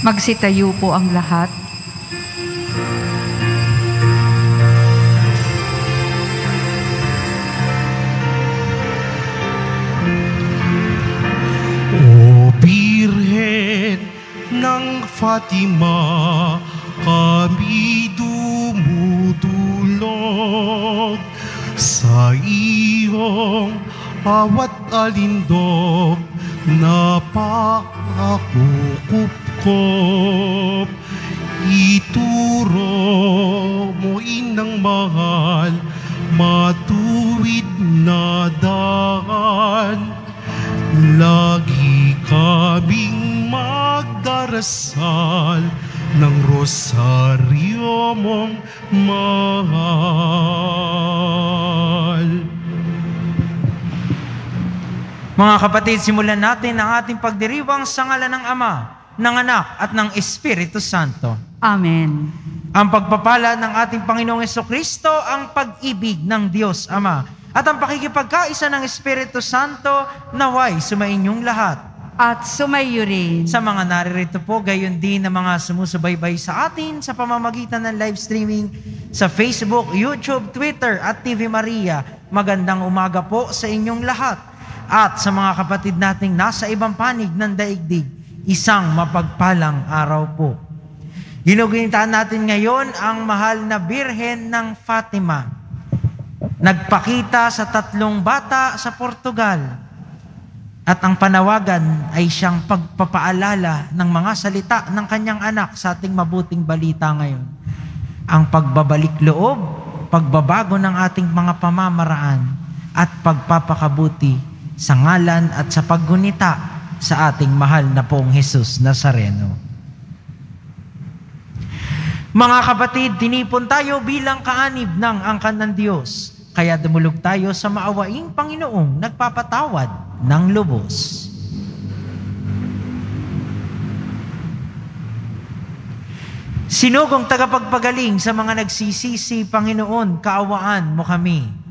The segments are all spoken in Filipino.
Magsitayo po ang lahat. O Birhen ng Fatima, kami dumudulog sa iyong awat alindog na paakukupkop. Ituro mo inang mahal, matuwid na daan. Lagi kaming magdarasal ng rosaryo mong mahal. Mga kapatid, simulan natin ang ating pagdiriwang sa ngalan ng Ama, ng Anak at ng Espiritu Santo. Amen. Ang pagpapala ng ating Panginoong Yeso Kristo, ang pag-ibig ng Diyos Ama, at ang pakikipagkaisa ng Espiritu Santo naway sumainyong lahat. At sumayo rin. Sa mga naririto po, gayon din na mga sumusubaybay sa atin sa pamamagitan ng live streaming sa Facebook, YouTube, Twitter at TV Maria. Magandang umaga po sa inyong lahat. At sa mga kapatid nating nasa ibang panig ng daigdig, isang mapagpalang araw po. Ginugunitahan natin ngayon ang mahal na Birhen ng Fatima. Nagpakita sa tatlong bata sa Portugal at ang panawagan ay siyang pagpapaalala ng mga salita ng kanyang anak sa ating mabuting balita ngayon. Ang pagbabalik loob, pagbabago ng ating mga pamamaraan, at pagpapakabuti sa ngalan at sa paggunita sa ating mahal na pong Jesus Nazareno. Mga kapatid, tinipon tayo bilang kaanib ng angkan ng Diyos. Kaya dumulog tayo sa maawaing Panginoong nagpapatawad ng lubos. Sinugong tagapagpagaling sa mga nagsisisi, Panginoon, kaawaan mo kami.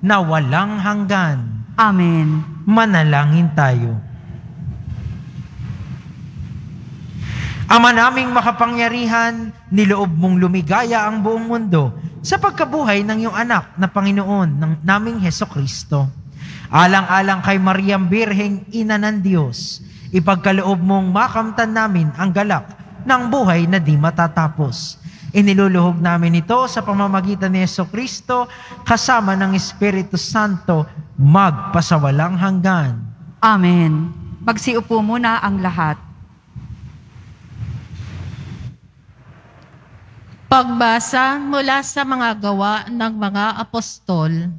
na walang hanggan. Amen. Manalangin tayo. Ama naming makapangyarihan, niloob mong lumigaya ang buong mundo sa pagkabuhay ng iyong anak na Panginoon ng naming Heso Kristo. Alang-alang kay Mariam Birheng, Ina ng Diyos, ipagkaloob mong makamtan namin ang galak ng buhay na di matatapos. Iniluluhog namin ito sa pamamagitan ni Yeso Kristo kasama ng Espiritu Santo magpasawalang hanggan. Amen. Magsiupo muna ang lahat. Pagbasa mula sa mga gawa ng mga apostol.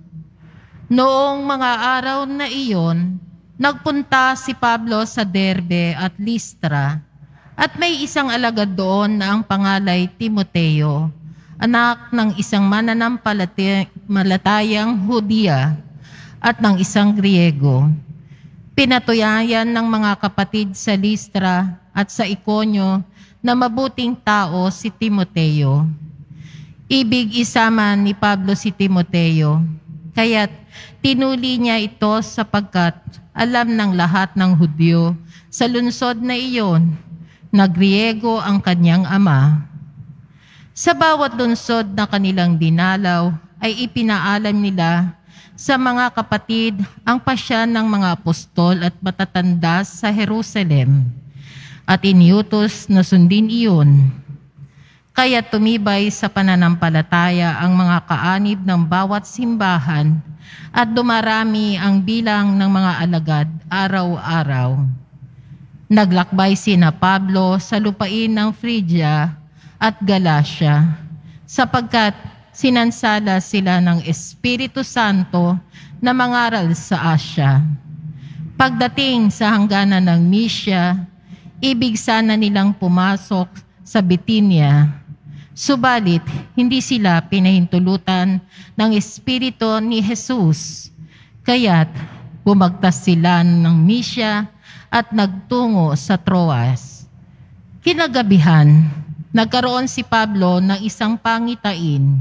Noong mga araw na iyon, nagpunta si Pablo sa Derbe at Listra at may isang alagad doon na ang pangalay Timoteo, anak ng isang mananampalatayang Hudiya at ng isang Griego. Pinatuyayan ng mga kapatid sa Listra at sa Ikonyo na mabuting tao si Timoteo. Ibig isama ni Pablo si Timoteo, kaya't tinuli niya ito sapagkat alam ng lahat ng Hudyo sa lungsod na iyon na Griego ang kanyang ama. Sa bawat lungsod na kanilang dinalaw ay ipinaalam nila sa mga kapatid ang pasya ng mga apostol at matatanda sa Jerusalem at iniutos na sundin iyon. Kaya tumibay sa pananampalataya ang mga kaanib ng bawat simbahan at dumarami ang bilang ng mga alagad araw-araw. Naglakbay sina Pablo sa lupain ng Phrygia at Galatia sapagkat sinansala sila ng Espiritu Santo na mangaral sa Asya. Pagdating sa hangganan ng Misya, ibig sana nilang pumasok sa Bitinia. Subalit, hindi sila pinahintulutan ng Espiritu ni Jesus. Kaya't bumagtas sila ng Misya at nagtungo sa Troas. Kinagabihan, nagkaroon si Pablo ng isang pangitain.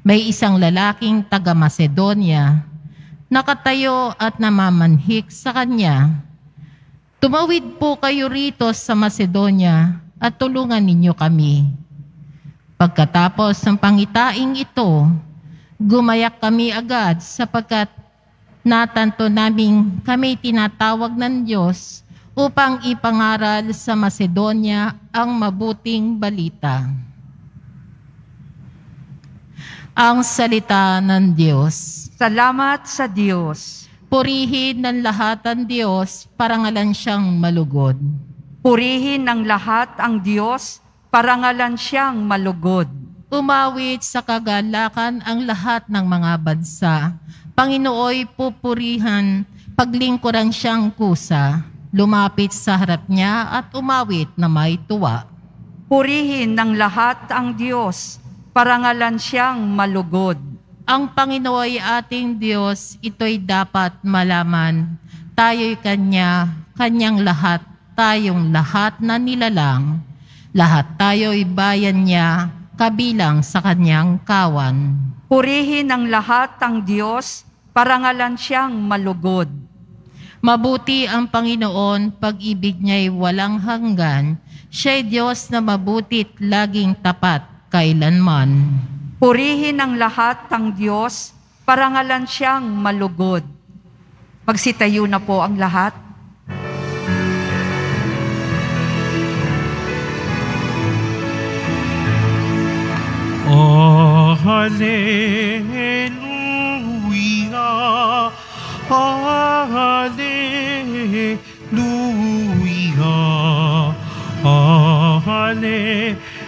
May isang lalaking taga Macedonia, nakatayo at namamanhik sa kanya. Tumawid po kayo rito sa Macedonia at tulungan ninyo kami. Pagkatapos ng pangitaing ito, gumayak kami agad sapagkat natanto naming kami tinatawag ng Diyos upang ipangaral sa Macedonia ang mabuting balita. Ang salita ng Diyos. Salamat sa Diyos. Purihin ng lahat ang Diyos, parangalan siyang malugod. Purihin ng lahat ang Diyos, parangalan siyang malugod. Umawit sa kagalakan ang lahat ng mga bansa. Panginooy pupurihan, paglingkuran siyang kusa. Lumapit sa harap niya at umawit na may tuwa. Purihin ng lahat ang Diyos, parangalan siyang malugod. Ang Panginooy ating Diyos, ito'y dapat malaman. Tayo'y Kanya, Kanyang lahat, tayong lahat na nilalang. Lahat tayo'y bayan niya, kabilang sa Kanyang kawan. Purihin ng lahat ang Diyos, parangalan siyang malugod. Mabuti ang Panginoon, pag-ibig niya'y walang hanggan. Siya'y Diyos na mabutit, laging tapat, kailanman. Purihin ng lahat ang Diyos, parangalan siyang malugod. Magsitayo na po ang lahat. Oh, hallelujah.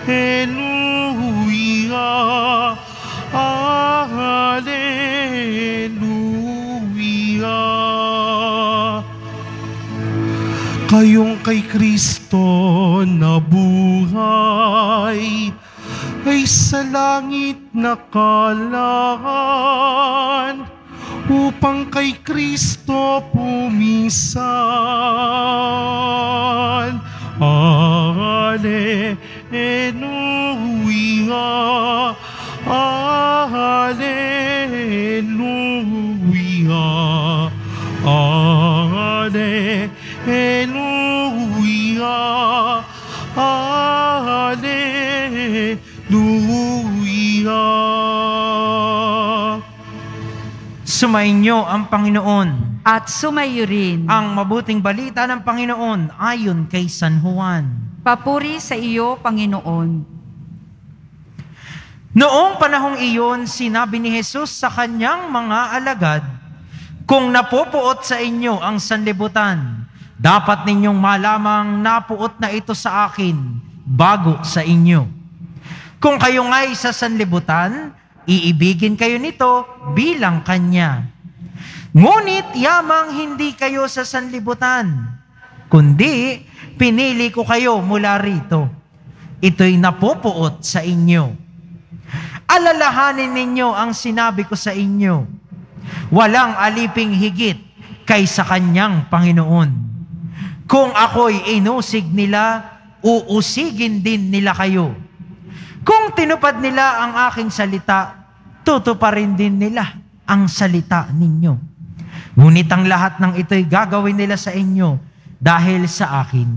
Hallelujah. Hallelujah. Kayong kay Kristo nabuhay ay sa langit nakalaan upang kay Kristo pumisan. Hallelujah. Hallelujah. Hallelujah. Hallelujah. Sumainyo ang Panginoon. At sumayo rin. Ang mabuting balita ng Panginoon ayon kay San Juan. Papuri sa iyo, Panginoon. Noong panahong iyon, sinabi ni Jesus sa kanyang mga alagad, Kung napupuot sa inyo ang sanlibutan, dapat ninyong malamang napuot na ito sa akin bago sa inyo. Kung kayo nga'y sa sanlibutan, iibigin kayo nito bilang kanya. Ngunit yamang hindi kayo sa sanlibutan, kundi pinili ko kayo mula rito. Ito'y napupuot sa inyo. Alalahanin ninyo ang sinabi ko sa inyo. Walang aliping higit kaysa kanyang Panginoon. Kung ako'y inusig nila, uusigin din nila kayo. Kung tinupad nila ang aking salita, tutuparin din nila ang salita ninyo. Ngunit ang lahat ng ito'y gagawin nila sa inyo dahil sa akin,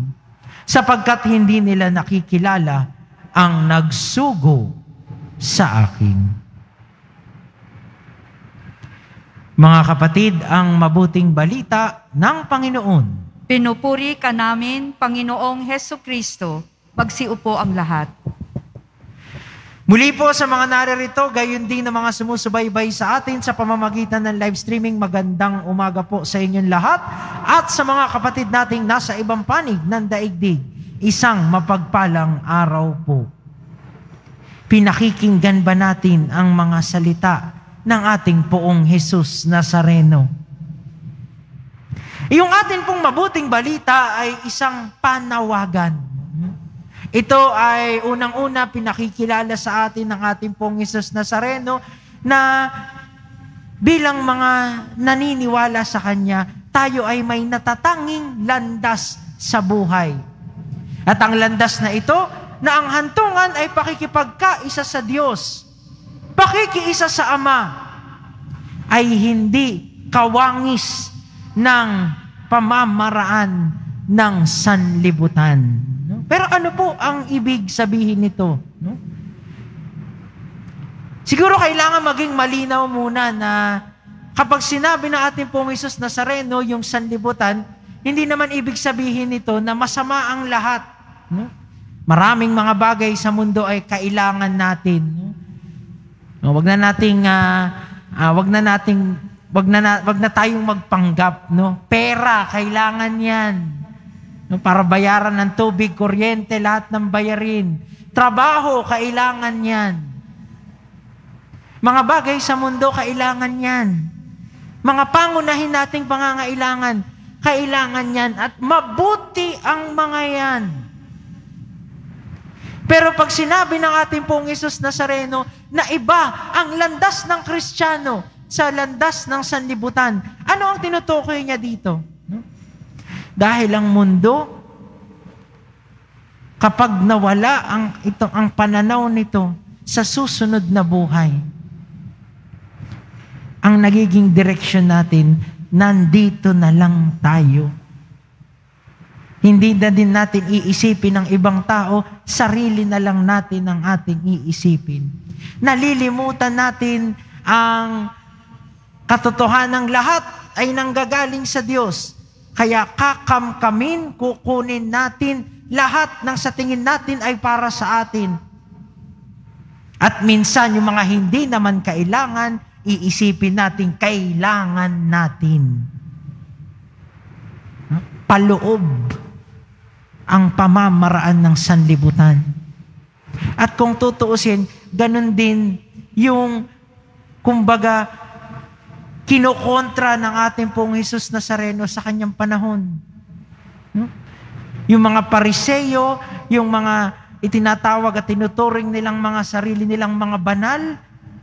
sapagkat hindi nila nakikilala ang nagsugo sa akin. Mga kapatid, ang mabuting balita ng Panginoon. Pinupuri ka namin, Panginoong Heso Kristo. Magsiupo ang lahat. Muli po sa mga naririto, gayon din ng mga sumusubaybay sa atin sa pamamagitan ng live streaming, magandang umaga po sa inyong lahat. At sa mga kapatid nating nasa ibang panig ng daigdig, isang mapagpalang araw po. Pinakikinggan ba natin ang mga salita ng ating poong Jesus Nazareno? Yung atin pong mabuting balita ay isang panawagan. Ito ay unang-una pinakikilala sa atin ng ating pong Isus Nazareno na bilang mga naniniwala sa Kanya, tayo ay may natatanging landas sa buhay. At ang landas na ito, na ang hantungan ay pakikipagkaisa sa Diyos, pakikiisa sa Ama, ay hindi kawangis ng pamamaraan ng sanlibutan. Pero ano po ang ibig sabihin nito? No? Siguro kailangan maging malinaw muna na kapag sinabi ng ating pong Isus Nazareno yung sanlibutan, hindi naman ibig sabihin nito na masama ang lahat. No? Maraming mga bagay sa mundo ay kailangan natin. No? No, wag na nating uh, uh, wag na nating wag na, na wag na tayong magpanggap, no? Pera kailangan 'yan. No, para bayaran ng tubig, kuryente, lahat ng bayarin. Trabaho kailangan 'yan. Mga bagay sa mundo kailangan 'yan. Mga pangunahin nating pangangailangan, kailangan 'yan at mabuti ang mga 'yan. Pero pag sinabi ng ating pong Isus Nazareno na iba ang landas ng Kristiyano sa landas ng sanlibutan, ano ang tinutukoy niya dito? Dahil ang mundo, kapag nawala ang, ito, ang pananaw nito sa susunod na buhay, ang nagiging direksyon natin, nandito na lang tayo. Hindi na din natin iisipin ng ibang tao, sarili na lang natin ang ating iisipin. Nalilimutan natin ang katotohanan ng lahat ay nanggagaling sa Diyos. Kaya kakamkamin, kukunin natin lahat ng sa tingin natin ay para sa atin. At minsan yung mga hindi naman kailangan, iisipin natin kailangan natin. Paloob ang pamamaraan ng sanlibutan. At kung tutuusin, ganun din yung, kumbaga, kinokontra ng ating pong Jesus Nazareno sa kanyang panahon. No? Yung mga pariseyo, yung mga itinatawag at tinuturing nilang mga sarili nilang mga banal,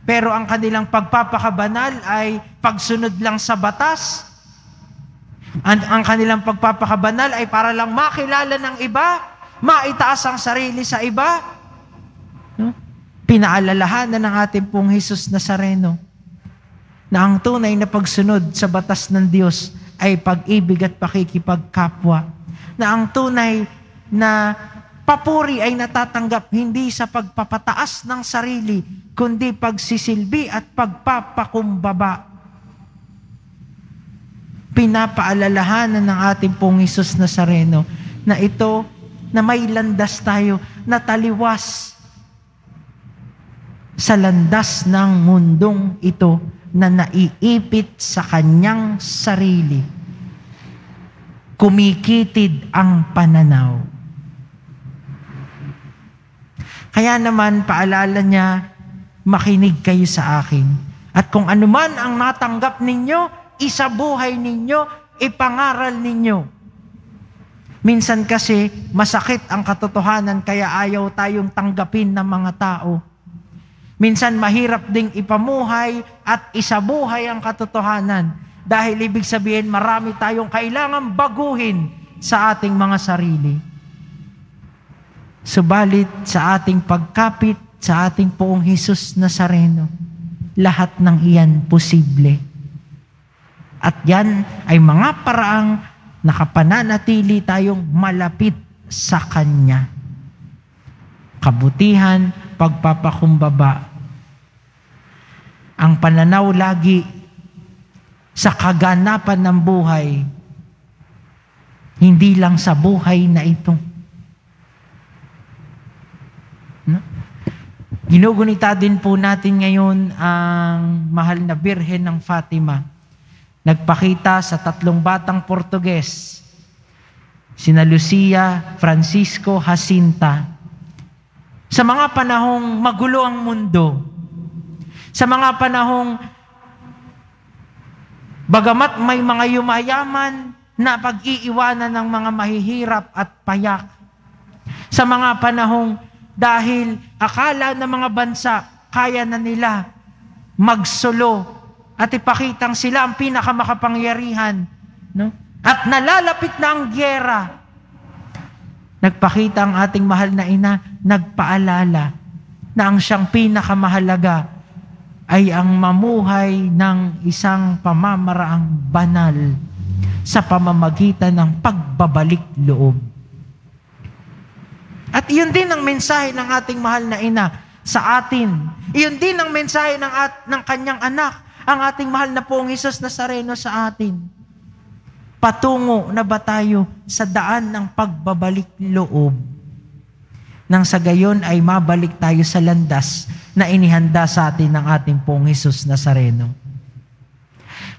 pero ang kanilang pagpapakabanal ay pagsunod lang sa batas, ang, ang kanilang pagpapakabanal ay para lang makilala ng iba, maitaas ang sarili sa iba. No? Pinaalalahanan ng ating pong Jesus Nazareno na ang tunay na pagsunod sa batas ng Diyos ay pag-ibig at pakikipagkapwa. Na ang tunay na papuri ay natatanggap hindi sa pagpapataas ng sarili, kundi pagsisilbi at pagpapakumbaba pinapaalalahanan ng ating pong Isus Nazareno na ito na may landas tayo na taliwas sa landas ng mundong ito na naiipit sa kanyang sarili. Kumikitid ang pananaw. Kaya naman paalala niya, makinig kayo sa akin. At kung anuman ang natanggap ninyo, isabuhay ninyo, ipangaral ninyo. Minsan kasi masakit ang katotohanan kaya ayaw tayong tanggapin ng mga tao. Minsan mahirap ding ipamuhay at isabuhay ang katotohanan dahil ibig sabihin marami tayong kailangan baguhin sa ating mga sarili. Subalit sa ating pagkapit sa ating poong Jesus Nazareno, lahat ng iyan posible at yan ay mga paraang nakapananatili tayong malapit sa Kanya. Kabutihan, pagpapakumbaba. Ang pananaw lagi sa kaganapan ng buhay, hindi lang sa buhay na ito. No? Ginugunita din po natin ngayon ang mahal na Birhen ng Fatima nagpakita sa tatlong batang Portuges, sina Lucia, Francisco, Jacinta, sa mga panahong magulo ang mundo, sa mga panahong bagamat may mga yumayaman na pag-iiwanan ng mga mahihirap at payak, Sa mga panahong dahil akala ng mga bansa kaya na nila magsulo at ipakitang sila ang pinakamakapangyarihan. No? At nalalapit na ang gyera. Nagpakita ang ating mahal na ina, nagpaalala na ang siyang pinakamahalaga ay ang mamuhay ng isang pamamaraang banal sa pamamagitan ng pagbabalik loob. At iyon din ang mensahe ng ating mahal na ina sa atin. Iyon din ang mensahe ng, at, ng kanyang anak, ang ating mahal na pong Isos Nazareno sa atin. Patungo na ba tayo sa daan ng pagbabalik loob? Nang sa gayon ay mabalik tayo sa landas na inihanda sa atin ng ating pong Isos Nazareno.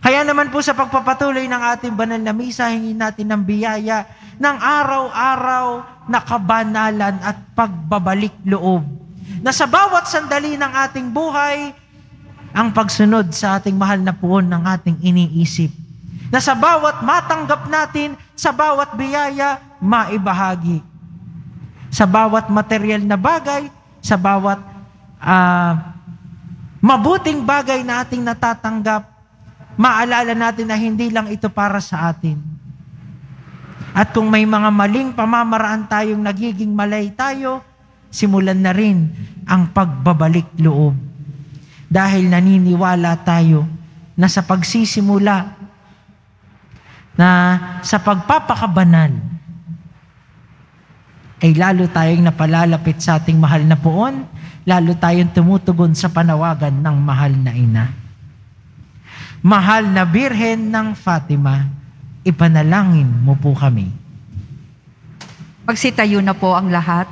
Kaya naman po sa pagpapatuloy ng ating banal na misa, hingin natin ng biyaya ng araw-araw na kabanalan at pagbabalik loob. Na sa bawat sandali ng ating buhay, ang pagsunod sa ating mahal na puon ng ating iniisip. Na sa bawat matanggap natin, sa bawat biyaya, maibahagi. Sa bawat material na bagay, sa bawat ah, mabuting bagay na ating natatanggap, maalala natin na hindi lang ito para sa atin. At kung may mga maling pamamaraan tayong nagiging malay tayo, simulan na rin ang pagbabalik loob. Dahil naniniwala tayo na sa pagsisimula, na sa pagpapakabanal, ay lalo tayong napalalapit sa ating mahal na poon, lalo tayong tumutugon sa panawagan ng mahal na ina. Mahal na Birhen ng Fatima, ipanalangin mo po kami. Magsitayo na po ang lahat.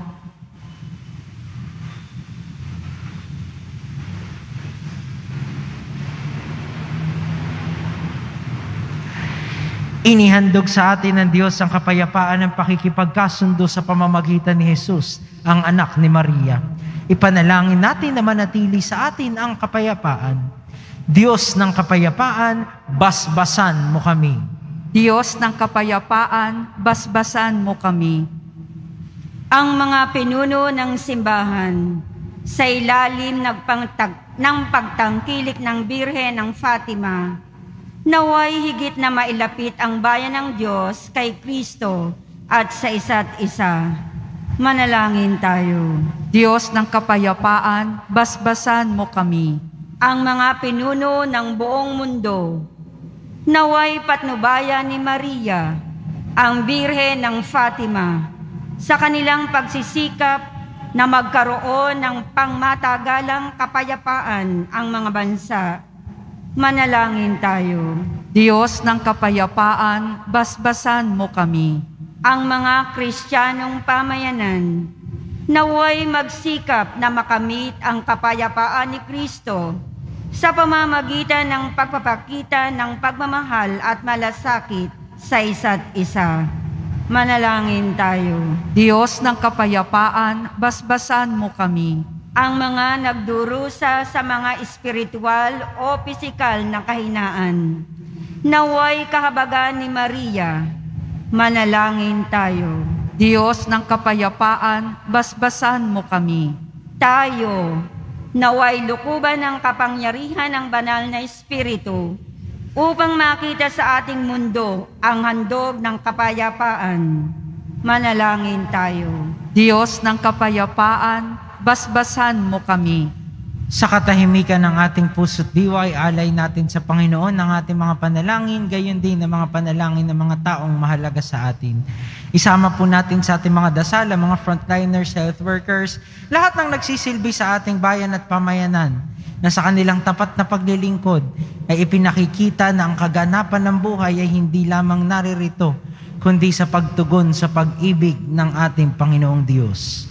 Inihandog sa atin ng Diyos ang kapayapaan ng pakikipagkasundo sa pamamagitan ni Jesus, ang anak ni Maria. Ipanalangin natin na manatili sa atin ang kapayapaan. Diyos ng kapayapaan, basbasan mo kami. Diyos ng kapayapaan, basbasan mo kami. ang mga pinuno ng simbahan sa ilalim nagpangtag, ng pagtangkilik ng Birhen ng Fatima, naway higit na mailapit ang bayan ng Diyos kay Kristo at sa isa't isa. Manalangin tayo. Diyos ng kapayapaan, basbasan mo kami. Ang mga pinuno ng buong mundo, naway patnubayan ni Maria, ang Birhen ng Fatima, sa kanilang pagsisikap na magkaroon ng pangmatagalang kapayapaan ang mga bansa. Manalangin tayo. Diyos ng kapayapaan, basbasan mo kami. Ang mga Kristiyanong pamayanan, naway magsikap na makamit ang kapayapaan ni Kristo sa pamamagitan ng pagpapakita ng pagmamahal at malasakit sa isa't isa. Manalangin tayo. Diyos ng kapayapaan, basbasan mo kami. Ang mga nagdurusa sa mga espiritual o pisikal na kahinaan, naway kahabagan ni Maria, manalangin tayo. Diyos ng kapayapaan, basbasan mo kami. Tayo, naway lukuban ng kapangyarihan ng banal na espiritu, upang makita sa ating mundo ang handog ng kapayapaan. Manalangin tayo. Diyos ng kapayapaan, basbasan mo kami. Sa katahimikan ng ating puso't diwa, ay alay natin sa Panginoon ang ating mga panalangin, gayon din ang mga panalangin ng mga taong mahalaga sa atin. Isama po natin sa ating mga dasal, ang mga frontliners, health workers, lahat ng nagsisilbi sa ating bayan at pamayanan, na sa kanilang tapat na paglilingkod ay ipinakikita na ang kaganapan ng buhay ay hindi lamang naririto, kundi sa pagtugon sa pag-ibig ng ating Panginoong Diyos.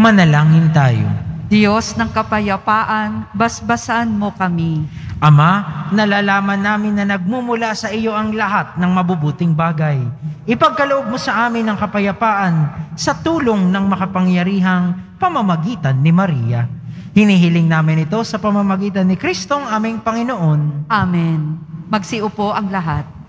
Manalangin tayo. Diyos ng kapayapaan, basbasan mo kami. Ama, nalalaman namin na nagmumula sa iyo ang lahat ng mabubuting bagay. Ipagkaloob mo sa amin ang kapayapaan sa tulong ng makapangyarihang pamamagitan ni Maria. Hinihiling namin ito sa pamamagitan ni Kristong aming Panginoon. Amen. Magsiupo ang lahat.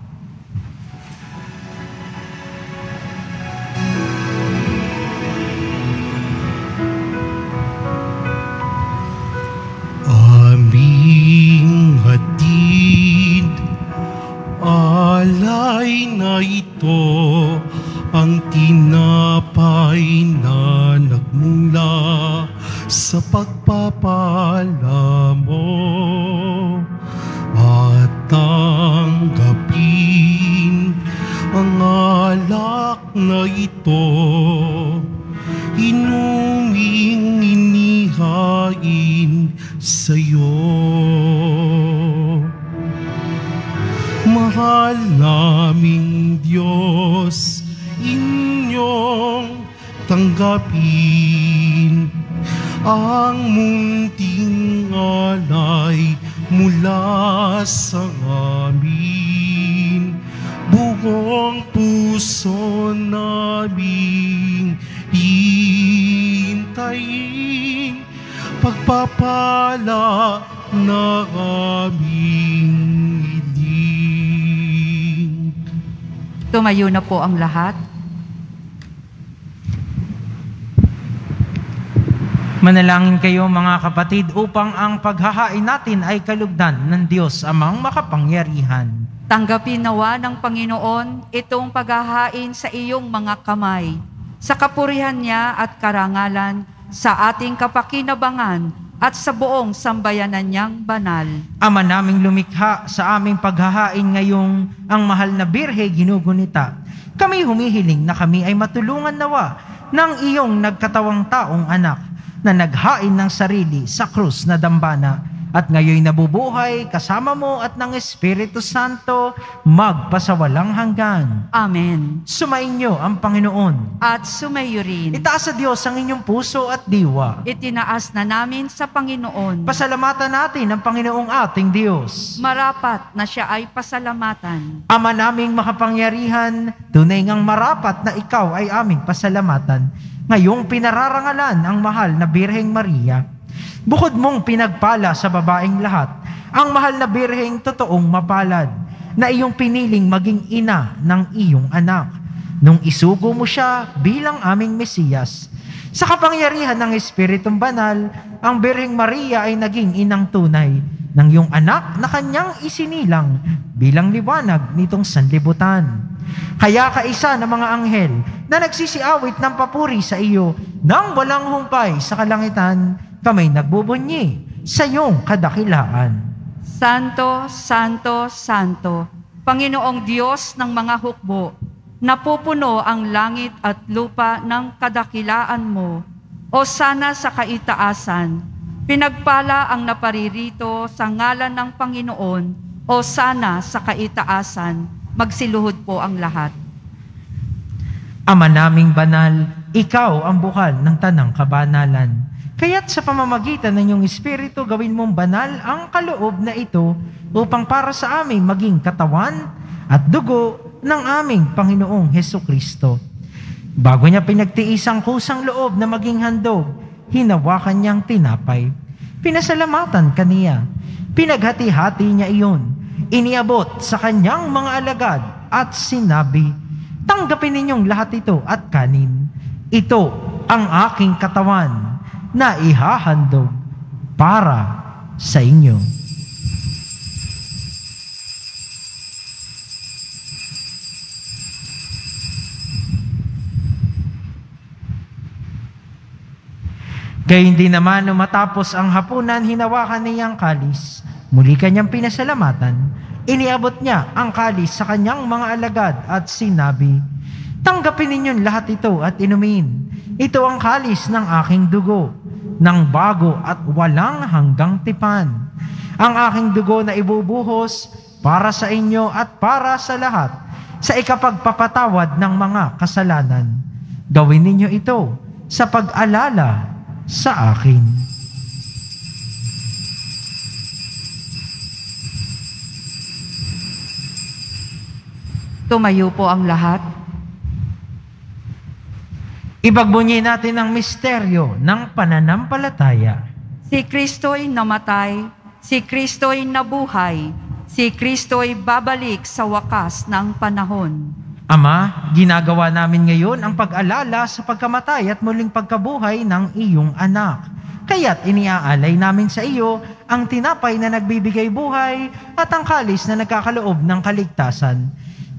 kapatid Alay na ito ang tinapay na nagmula sa pagpapala mo at tanggapin ang alak na ito inuming inihain sa'yo. Mahal naming Diyos, inyong tanggapin ang munting alay mula sa amin. Buong puso naming hintayin pagpapala na aming Tumayo na po ang lahat. Manalangin kayo mga kapatid upang ang paghahain natin ay kalugdan ng Diyos amang makapangyarihan. Tanggapin nawa ng Panginoon itong paghahain sa iyong mga kamay, sa kapurihan niya at karangalan, sa ating kapakinabangan at sa buong sambayanan niyang banal. Ama naming lumikha sa aming paghahain ngayong ang mahal na birhe ginugunita. Kami humihiling na kami ay matulungan nawa ng iyong nagkatawang taong anak na naghain ng sarili sa krus na dambana at ngayon nabubuhay kasama mo at ng Espiritu Santo magpasawalang hanggan. Amen. Sumainyo ang Panginoon. At sumayo rin. Itaas sa Diyos ang inyong puso at diwa. Itinaas na namin sa Panginoon. Pasalamatan natin ang Panginoong ating Diyos. Marapat na siya ay pasalamatan. Ama naming makapangyarihan, tunay ngang marapat na ikaw ay aming pasalamatan. Ngayong pinararangalan ang mahal na Birheng Maria. Bukod mong pinagpala sa babaeng lahat, ang mahal na Birheng totoong mapalad, na iyong piniling maging ina ng iyong anak. Nung isugo mo siya bilang aming Mesiyas, sa kapangyarihan ng Espiritong Banal, ang Birheng Maria ay naging inang tunay ng iyong anak na kanyang isinilang bilang liwanag nitong sanlibutan. Kaya kaisa ng mga anghel na nagsisiawit ng papuri sa iyo nang walang humpay sa kalangitan, kamay nagbubunyi sa iyong kadakilaan. Santo, Santo, Santo, Panginoong Diyos ng mga hukbo, napupuno ang langit at lupa ng kadakilaan mo, o sana sa kaitaasan, pinagpala ang naparirito sa ngalan ng Panginoon, o sana sa kaitaasan, magsiluhod po ang lahat. Ama naming banal, ikaw ang bukal ng tanang kabanalan. Kaya't sa pamamagitan ng iyong Espiritu, gawin mong banal ang kaloob na ito upang para sa amin maging katawan at dugo ng aming Panginoong Heso Kristo. Bago niya pinagtiis ang kusang loob na maging handog, hinawakan niyang tinapay. Pinasalamatan kaniya. Pinaghati-hati niya iyon. Iniabot sa kanyang mga alagad at sinabi, Tanggapin ninyong lahat ito at kanin. Ito ang aking katawan na ihahandog para sa inyo. Gayun din naman nung matapos ang hapunan, hinawakan niya ang kalis. Muli kanyang pinasalamatan. Iniabot niya ang kalis sa kanyang mga alagad at sinabi, Tanggapin ninyong lahat ito at inumin. Ito ang kalis ng aking dugo, ng bago at walang hanggang tipan. Ang aking dugo na ibubuhos para sa inyo at para sa lahat sa ikapagpapatawad ng mga kasalanan. Gawin ninyo ito sa pag-alala sa akin. Tumayo po ang lahat. Ibagbunyi natin ang misteryo ng pananampalataya. Si Kristo'y namatay, si Kristo'y nabuhay, si Kristo'y babalik sa wakas ng panahon. Ama, ginagawa namin ngayon ang pag-alala sa pagkamatay at muling pagkabuhay ng iyong anak. Kaya't iniaalay namin sa iyo ang tinapay na nagbibigay buhay at ang kalis na nagkakaloob ng kaligtasan.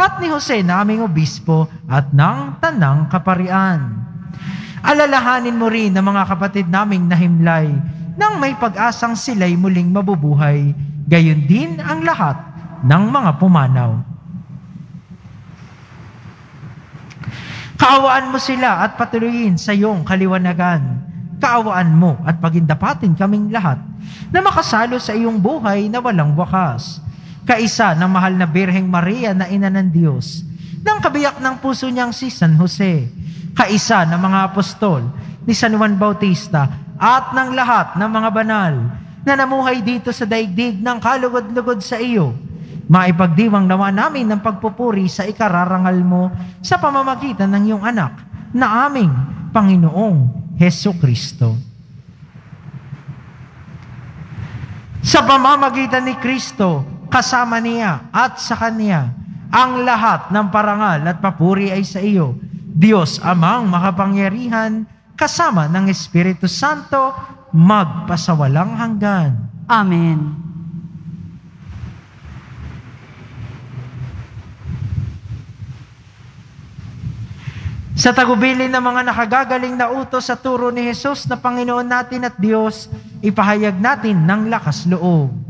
at ni Jose na aming Obispo at ng Tanang Kaparian. Alalahanin mo rin ang mga kapatid naming nahimlay nang may pag-asang sila'y muling mabubuhay, gayon din ang lahat ng mga pumanaw. Kaawaan mo sila at patuloyin sa iyong kaliwanagan. Kaawaan mo at pagindapatin kaming lahat na makasalo sa iyong buhay na walang wakas. Kaisa ng mahal na Birheng Maria na ina ng Diyos, ng kabiyak ng puso niyang si San Jose, kaisa ng mga apostol ni San Juan Bautista at ng lahat ng mga banal na namuhay dito sa daigdig ng kalugod-lugod sa iyo, maipagdiwang nawa namin ng pagpupuri sa ikararangal mo sa pamamagitan ng iyong anak na aming Panginoong Heso Kristo. Sa pamamagitan ni Kristo, kasama niya at sa Kanya, ang lahat ng parangal at papuri ay sa iyo, Diyos amang makapangyarihan, kasama ng Espiritu Santo, magpasawalang hanggan. Amen. Sa tagubilin ng mga nakagagaling na utos sa turo ni Jesus na Panginoon natin at Diyos, ipahayag natin ng lakas loob.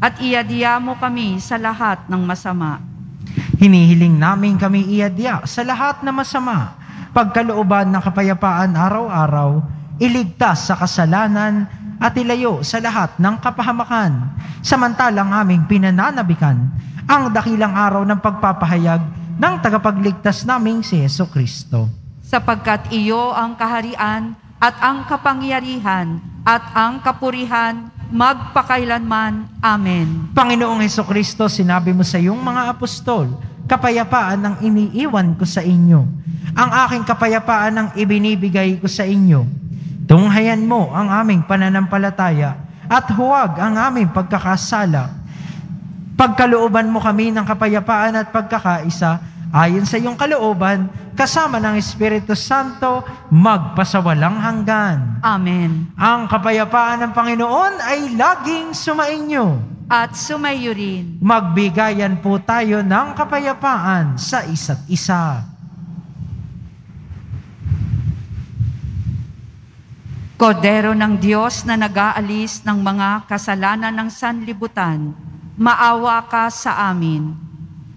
at iadya mo kami sa lahat ng masama. Hinihiling namin kami iadya sa lahat na masama, pagkalooban ng kapayapaan araw-araw, iligtas sa kasalanan at ilayo sa lahat ng kapahamakan, samantalang aming pinananabikan ang dakilang araw ng pagpapahayag ng tagapagligtas naming si Yeso Kristo. sapagkat iyo ang kaharian at ang kapangyarihan at ang kapurihan magpakailanman. Amen. Panginoong Heso Kristo, sinabi mo sa iyong mga apostol, kapayapaan ang iniiwan ko sa inyo. Ang aking kapayapaan ang ibinibigay ko sa inyo. Tunghayan mo ang aming pananampalataya at huwag ang aming pagkakasala. Pagkalooban mo kami ng kapayapaan at pagkakaisa, ayon sa iyong kalooban, kasama ng Espiritu Santo, magpasawalang hanggan. Amen. Ang kapayapaan ng Panginoon ay laging sumainyo. At sumayo rin. Magbigayan po tayo ng kapayapaan sa isa't isa. Kordero ng Diyos na nag-aalis ng mga kasalanan ng sanlibutan, maawa ka sa amin.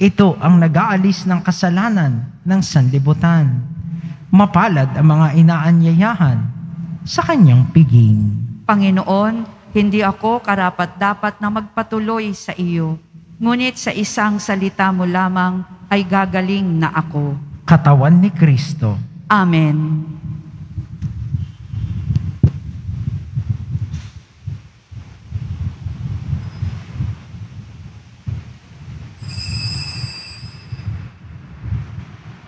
Ito ang nag-aalis ng kasalanan ng sanlibutan. Mapalad ang mga inaanyayahan sa kanyang piging. Panginoon, hindi ako karapat-dapat na magpatuloy sa iyo. Ngunit sa isang salita mo lamang ay gagaling na ako. Katawan ni Kristo. Amen.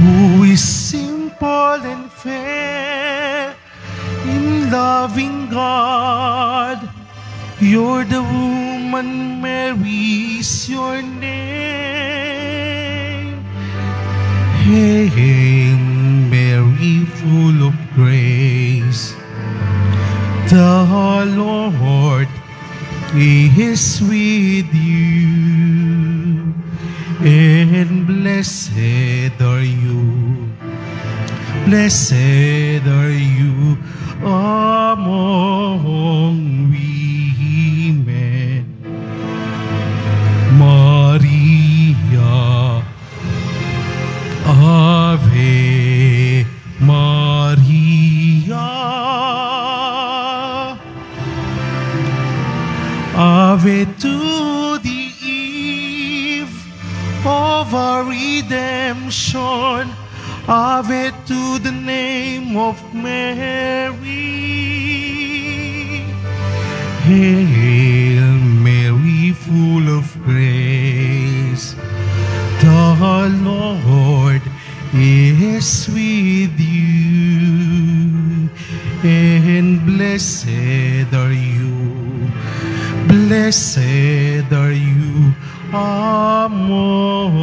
Who is simple and fair in loving God? You're the woman, Mary is your name. Hail Mary, full of grace. The Lord is with you, and blessed are you. Blessed are you among women. Maria, Ave Maria. Ave to Ave to the name of Mary. Hail Mary, full of grace. The Lord is with you, and blessed are you, blessed are you among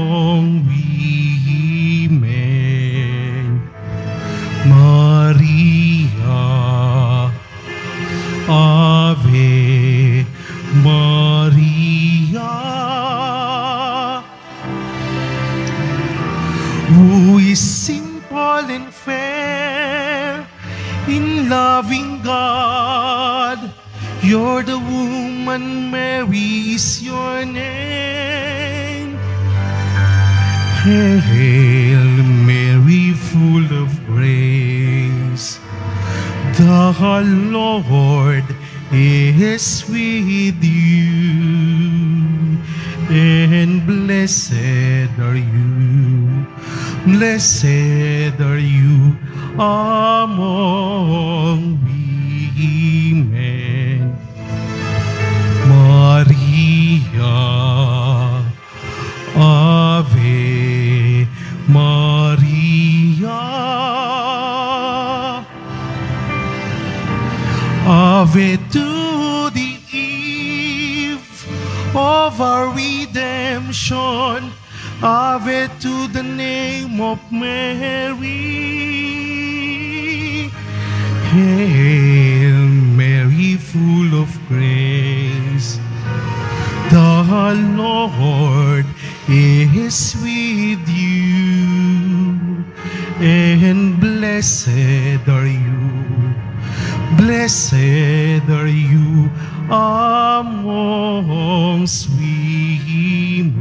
is with you, and blessed are you. Blessed are you amongst women.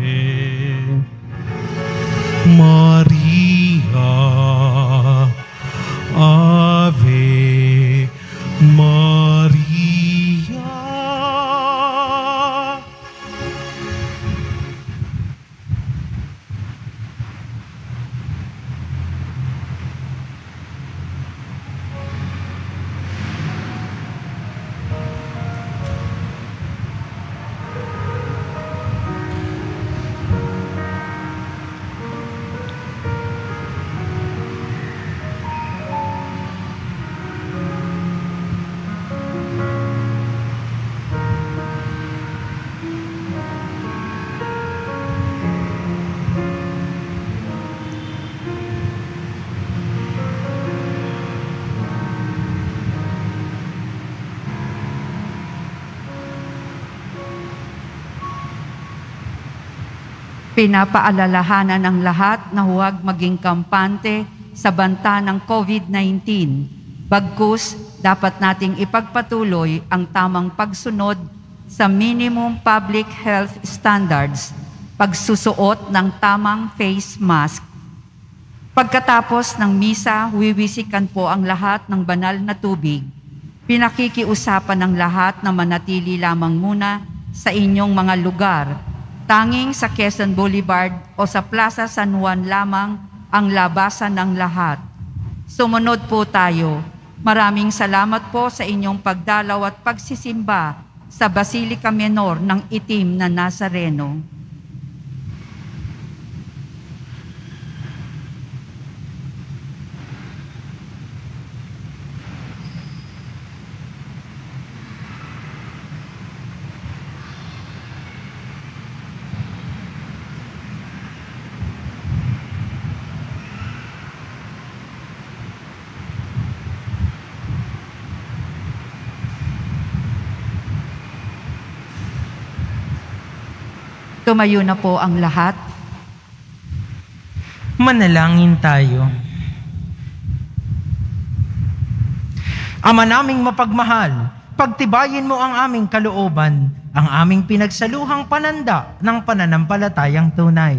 Maria, Pinapaalalahanan ng lahat na huwag maging kampante sa banta ng COVID-19. Bagkus, dapat nating ipagpatuloy ang tamang pagsunod sa minimum public health standards, pagsusuot ng tamang face mask. Pagkatapos ng misa, wiwisikan po ang lahat ng banal na tubig. Pinakikiusapan ng lahat na manatili lamang muna sa inyong mga lugar. Tanging sa Quezon Boulevard o sa Plaza San Juan lamang ang labasan ng lahat. Sumunod po tayo. Maraming salamat po sa inyong pagdalaw at pagsisimba sa Basilica Menor ng Itim na Nazareno. Tumayo na po ang lahat. Manalangin tayo. Ama naming mapagmahal, pagtibayin mo ang aming kalooban, ang aming pinagsaluhang pananda ng pananampalatayang tunay.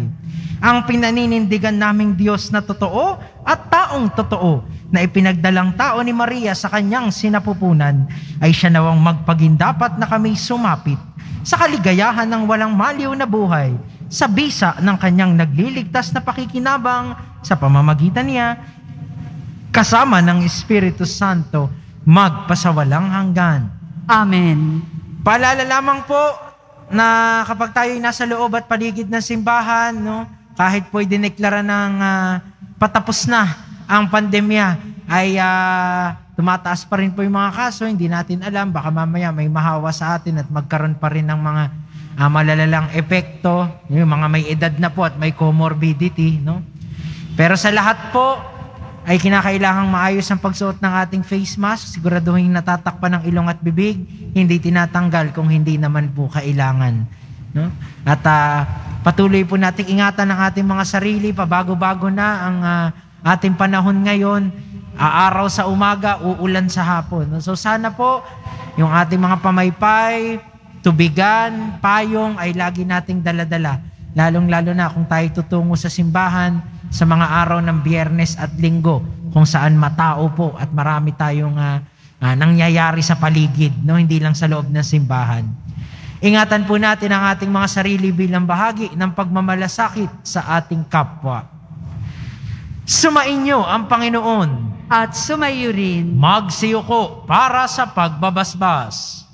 Ang pinaninindigan naming Diyos na totoo at taong totoo na ipinagdalang tao ni Maria sa kanyang sinapupunan ay siya nawang magpagindapat na kami sumapit sa kaligayahan ng walang maliw na buhay sa bisa ng kanyang nagliligtas na pakikinabang sa pamamagitan niya kasama ng Espiritu Santo magpasawalang hanggan. Amen. Paalala lamang po na kapag tayo nasa loob at paligid ng simbahan, no, kahit po dineklara ng ah, patapos na ang pandemya, ay ah, tumataas pa rin po yung mga kaso, hindi natin alam, baka mamaya may mahawa sa atin at magkaroon pa rin ng mga ah, malalalang epekto, yung mga may edad na po at may comorbidity. No? Pero sa lahat po, ay kinakailangang maayos ang pagsuot ng ating face mask. Siguraduhin natatakpan ng ilong at bibig, hindi tinatanggal kung hindi naman po kailangan. No? At ah, patuloy po nating ingatan ang ating mga sarili, pabago-bago na ang ah, ating panahon ngayon. Aaraw sa umaga, uulan sa hapon. So sana po, yung ating mga pamaypay, tubigan, payong ay lagi nating daladala. Lalong-lalo na kung tayo tutungo sa simbahan, sa mga araw ng biyernes at linggo kung saan matao po at marami tayong ah, ah, nangyayari sa paligid, no? hindi lang sa loob ng simbahan. Ingatan po natin ang ating mga sarili bilang bahagi ng pagmamalasakit sa ating kapwa. Sumainyo ang Panginoon. At sumayo rin. Magsiyuko para sa pagbabasbas.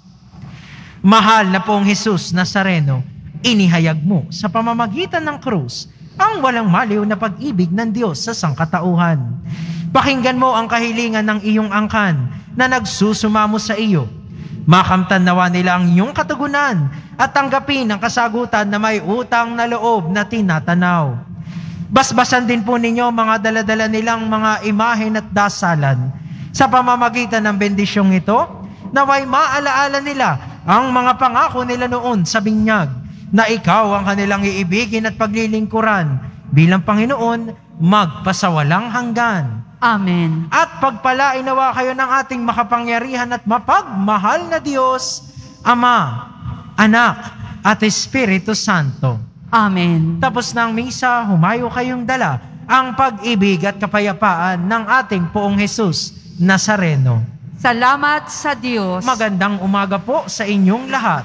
Mahal na pong Jesus Nazareno, inihayag mo sa pamamagitan ng krus ang walang maliw na pag-ibig ng Diyos sa sangkatauhan. Pakinggan mo ang kahilingan ng iyong angkan na nagsusumamo sa iyo. Makamtan nawa nila ang iyong katugunan at tanggapin ang kasagutan na may utang na loob na tinatanaw. Basbasan din po ninyo mga daladala nilang mga imahen at dasalan sa pamamagitan ng bendisyong ito, naway maalaala nila ang mga pangako nila noon sa binyag na ikaw ang kanilang iibigin at paglilingkuran bilang Panginoon magpasawalang hanggan. Amen. At pagpalain nawa kayo ng ating makapangyarihan at mapagmahal na Diyos, Ama, Anak, at Espiritu Santo. Amen. Tapos ng misa, humayo kayong dala ang pag-ibig at kapayapaan ng ating poong Jesus Nazareno. Salamat sa Diyos. Magandang umaga po sa inyong lahat.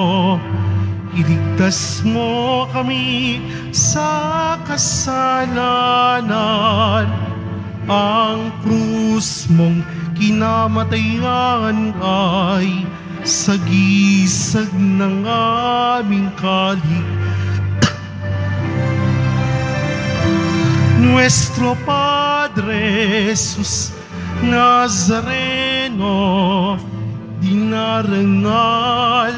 iligtas mo kami sa kasalanan. Ang krus mong kinamatayan ay sa gisag ng aming kalig. Nuestro Padre Jesus Nazareno, dinarangal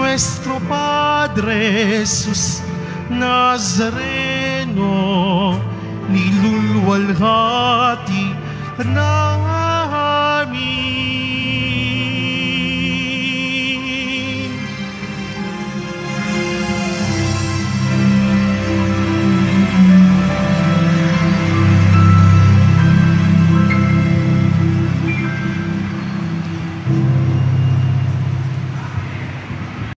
Nuestro Padre Jesus Nazareno, nilulwalhati namin.